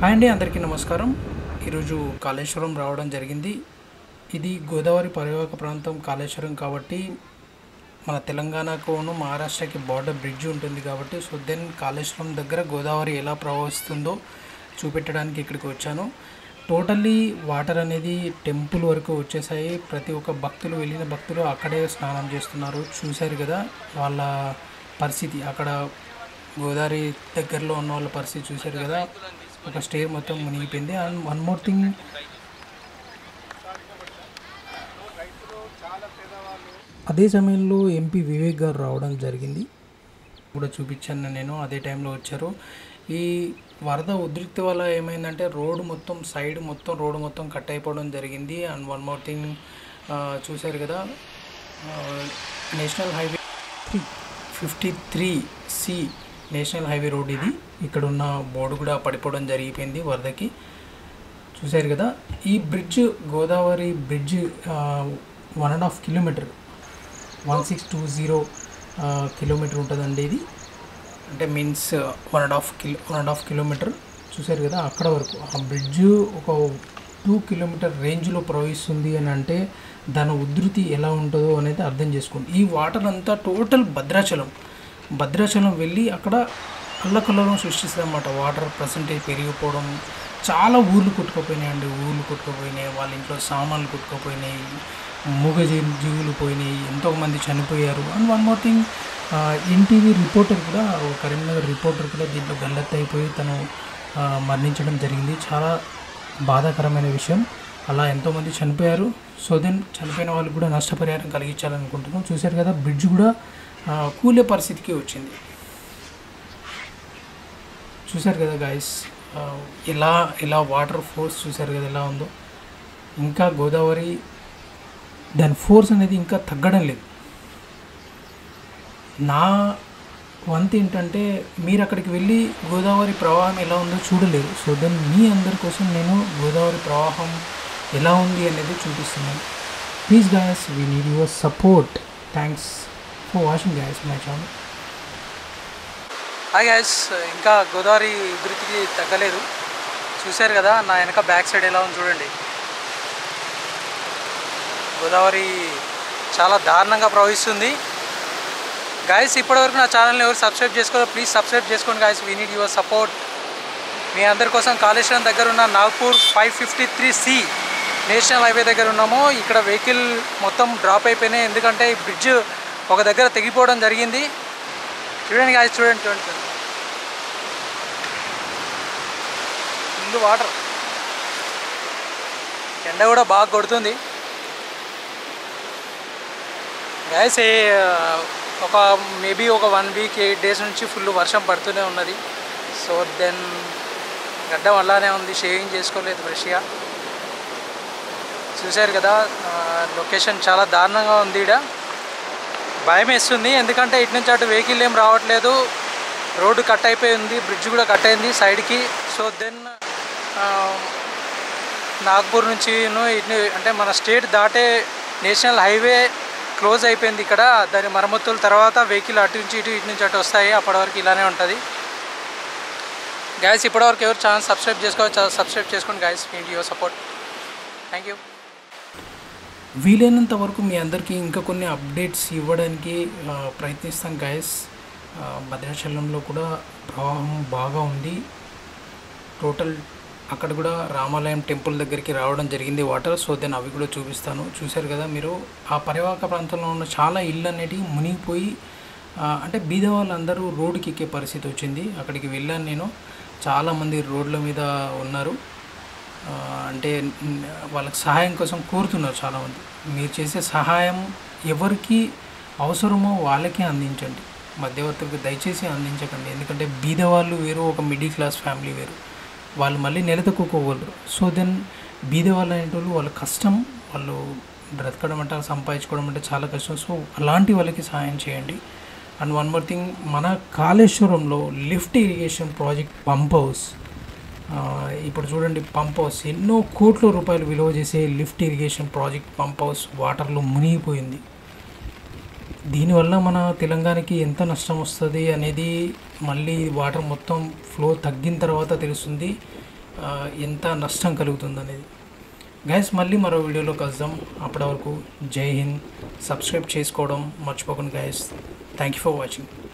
Hi అండి అందరికీ నమస్కారం. ఈరోజు కాళేశ్వరం రావడం జరిగింది. ఇది గోదావరి పరివాహక ప్రాంతం కాళేశ్వరం కాబట్టి మన తెలంగాణకును మహారాష్ట్రకి బార్డర్ బ్రిడ్జ్ ఉంటుంది కాబట్టి సో దెన్ కాళేశ్వరం దగ్గర గోదావరి ఎలా ప్రవహిస్తుందో చూపెట్టడానికి ఇక్కడికి వచ్చాను. టోటల్లీ వాటర్ అనేది టెంపుల్ వరకు వచ్చేసాయి. ప్రతి ఒక్క భక్తులు వెళ్ళిన భక్తులు అక్కడే స్నానం చేస్తున్నారు. చూశారు కదా వాళ్ళ పరిస్థితి. అక్కడ గోదావరి దగ్గరలో ఉన్న వాళ్ళ పరిస్థితి చూశారు కదా. ఒక స్టే మొత్తం మునిగిపోయింది. అండ్ వన్ మోర్ థింగ్ అదే సమయంలో ఎంపీ వివేక్ గారు రావడం జరిగింది. కూడా చూపించాను నేను అదే టైంలో వచ్చారు. ఈ వరద ఉద్రిక్తి వల్ల ఏమైందంటే రోడ్డు మొత్తం సైడ్ మొత్తం రోడ్డు మొత్తం కట్ అయిపోవడం జరిగింది. అండ్ వన్ మోర్ థింగ్ చూశారు కదా. National highway three fifty three C national highway road ఇది. ఇక్కడ ఉన్న బోర్డు కూడా పడిపోవడం జరిగిపోయింది వరదకి. చూశారు కదా ఈ bridge Godavari bridge one and half kilometre one six two zero kilometre ఉంటుందండి ఇది. అంటే means one and half kilo one and half kilometre చూశారు కదా అక్కడ వరకు. ఆ బ్రిడ్జ్ ఒక టూ కిలోమీటర్ రేంజ్లో ప్రవహిస్తుంది అని అంటే దాని ఉధృతి ఎలా ఉంటుందో అనేది అర్థం చేసుకోండి. ఈ వాటర్ అంతా టోటల్ భద్రాచలం. భద్రాచలం వెళ్ళి అక్కడ అల్లకల్లోలం సృష్టిస్తుంది అన్నమాట వాటర్ పర్సంటేజ్ పెరిగిపోవడం. చాలా ఊర్లు కొట్టుకుపోయినాయి అండి. ఊర్లు కొట్టుకుపోయినాయి. వాళ్ళ ఇంట్లో సామాన్లు కొట్టుకుపోయినాయి. మూగ జీవులు పోయినాయి ఎంతోమంది చనిపోయారు. And one more thing NTV reporter కూడా కరీంనగర్ రిపోర్టర్ కూడా దీంట్లో గల్లెత్త అయిపోయి తను మరణించడం జరిగింది. చాలా బాధాకరమైన విషయం. అలా ఎంతోమంది చనిపోయారు. సో దెన్ చనిపోయిన వాళ్ళు కూడా నష్టపరిహారం కలిగించాలనుకుంటున్నాం. చూశారు కదా బ్రిడ్జ్ కూడా కూలే పరిస్థితికి వచ్చింది. చూశారు కదా గాయస్ ఎలా ఎలా వాటర్ ఫోర్స్ చూశారు కదా ఎలా ఉందో. ఇంకా గోదావరి దాని ఫోర్స్ అనేది ఇంకా తగ్గడం లేదు. నా వంతు ఏంటంటే మీరు అక్కడికి వెళ్ళి గోదావరి ప్రవాహం ఎలా ఉందో చూడలేదు సో దెన్ మీ అందరి కోసం నేను గోదావరి ప్రవాహం ఎలా ఉంది అనేది చూపిస్తున్నాను. Please guys we need your support thanks for watching guys my channel hi guys ఇంకా గోదావరి ఉధృతికి తగ్గలేదు. చూశారు కదా నా వెనక బ్యాక్ సైడ్ ఎలా ఉంది చూడండి. గోదావరి చాలా దారుణంగా ప్రవహిస్తుంది. గాయస్ ఇప్పటివరకు నా ఛానల్ని ఎవరు సబ్స్క్రైబ్ చేసుకోవాలి ప్లీజ్ సబ్స్క్రైబ్ చేసుకోండి guys we need your support మీ అందరి కోసం కాళేశ్వరం దగ్గర ఉన్న Nagpur five fifty three C national highway దగ్గర ఉన్నాము. ఇక్కడ వెహికల్ మొత్తం డ్రాప్ అయిపోయినాయి. ఎందుకంటే ఈ బ్రిడ్జ్ ఒక దగ్గర తెగిపోవడం జరిగింది. చూడండి కాదు చూడండి చూడండి చూడండి. ఫుల్ వాటర్ ఎండ కూడా బాగా కొడుతుంది. గాయస్ ఒక మేబీ ఒక వన్ వీక్ ఎయిట్ డేస్ నుంచి ఫుల్ వర్షం పడుతూనే ఉన్నది. సో దెన్ గడ్డ అలానే ఉంది. షేవింగ్ చేసుకోలేదు ఫ్రెష్గా చూశారు కదా లొకేషన్ చాలా దారుణంగా ఉంది ఇక్కడ భయం వేస్తుంది ఎందుకంటే ఇటు నుంచి అటు వెహికల్ ఏం రావట్లేదు. రోడ్డు కట్ అయిపోయి ఉంది బ్రిడ్జ్ కూడా కట్ అయింది సైడ్కి. సో దెన్ నాగ్పూర్ నుంచి ఇటు అంటే మన స్టేట్ దాటే నేషనల్ హైవే క్లోజ్ అయిపోయింది ఇక్కడ. దాని మరమ్మతుల తర్వాత వెహికల్ అటు నుంచి ఇటు ఇటు నుంచి అటు వస్తాయి. అప్పటి వరకు ఇలానే ఉంటుంది. గాయస్ ఇప్పటివరకు ఎవరు ఛానల్ సబ్స్క్రైబ్ చేసుకోవచ్చు సబ్స్క్రైబ్ చేసుకోండి గాయస్ మీ యువర్ సపోర్ట్ థ్యాంక్ యూ వీలైనంత వరకు మీ అందరికీ ఇంకా కొన్ని అప్డేట్స్ ఇవ్వడానికి ప్రయత్నిస్తాం గాయస్ భద్రాచలంలో కూడా ప్రవాహం బాగా ఉంది. టోటల్ అక్కడ కూడా రామాలయం టెంపుల్ దగ్గరికి రావడం జరిగింది వాటర్ సో దెన్ అవి కూడా చూపిస్తాను. చూశారు కదా మీరు? ఆ పరివాహక ప్రాంతంలో ఉన్న చాలా ఇళ్ళు అనేటివి మునిగిపోయి అంటే బీద వాళ్ళందరూ రోడ్డుకి ఎక్కే పరిస్థితి వచ్చింది. అక్కడికి వెళ్ళాను నేను. చాలామంది రోడ్ల మీద ఉన్నారు. అంటే వాళ్ళకి సహాయం కోసం కోరుతున్నారు చాలామంది. మీరు చేసే సహాయం ఎవరికి అవసరమో వాళ్ళకే అందించండి. మధ్యవర్తులకు దయచేసి అందించకండి. ఎందుకంటే బీద వాళ్ళు వేరు ఒక మిడిల్ క్లాస్ ఫ్యామిలీ వేరు. వాళ్ళు మళ్ళీ నిలదొక్కుకోగలరు. సో దెన్ బీద వాళ్ళు అనేటోళ్ళు వాళ్ళ కష్టం వాళ్ళు బ్రతకడం అంటే సంపాదించుకోవడం అంటే చాలా కష్టం. సో అలాంటి వాళ్ళకి సహాయం చేయండి. అండ్ వన్ మోర్ థింగ్ మన కాళేశ్వరంలో lift irrigation project pump house ఇప్పుడు చూడండి పంప్ హౌస్ ఎన్నో కోట్ల రూపాయలు విలువ చేసే lift irrigation project pump house వాటర్లో మునిగిపోయింది. దీనివల్ల మన తెలంగాణకి ఎంత నష్టం వస్తుంది అనేది మళ్ళీ వాటర్ మొత్తం ఫ్లో తగ్గిన తర్వాత తెలుస్తుంది. ఎంత నష్టం కలుగుతుంది అనేది. గైస్ మళ్ళీ మరో వీడియోలో కలుద్దాం. అప్పటి వరకు జై హింద్. సబ్స్క్రైబ్ చేసుకోవడం మర్చిపోకండి guys thank you for watching